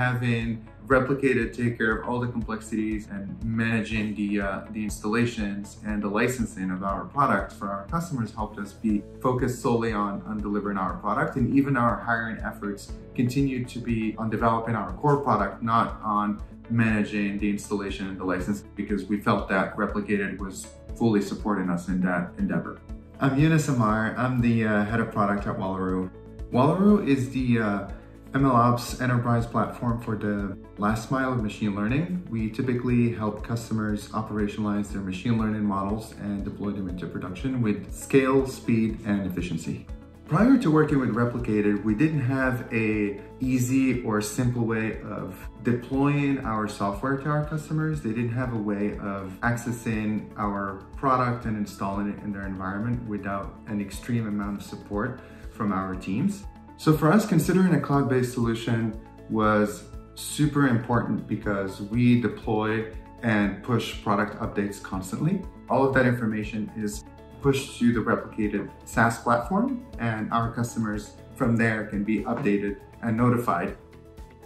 having Replicated take care of all the complexities and managing the, uh, the installations and the licensing of our products for our customers helped us be focused solely on, on delivering our product. And even our hiring efforts continue to be on developing our core product, not on managing the installation and the license because we felt that Replicated was fully supporting us in that endeavor. I'm Younes Amar. I'm the uh, head of product at Wallaroo. Wallaroo is the uh, MLOps enterprise platform for the last mile of machine learning. We typically help customers operationalize their machine learning models and deploy them into production with scale, speed, and efficiency. Prior to working with Replicated, we didn't have a easy or simple way of deploying our software to our customers. They didn't have a way of accessing our product and installing it in their environment without an extreme amount of support from our teams. So for us, considering a cloud-based solution was super important because we deploy and push product updates constantly. All of that information is pushed to the replicated SaaS platform and our customers from there can be updated and notified.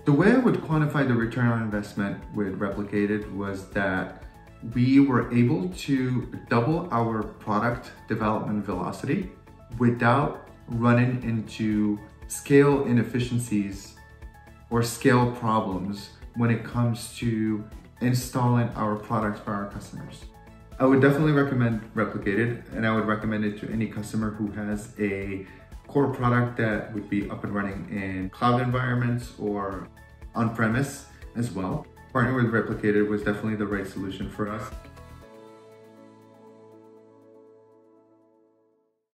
The way I would quantify the return on investment with Replicated was that we were able to double our product development velocity without running into scale inefficiencies or scale problems when it comes to installing our products for our customers. I would definitely recommend Replicated and I would recommend it to any customer who has a core product that would be up and running in cloud environments or on-premise as well. Partnering with Replicated was definitely the right solution for us.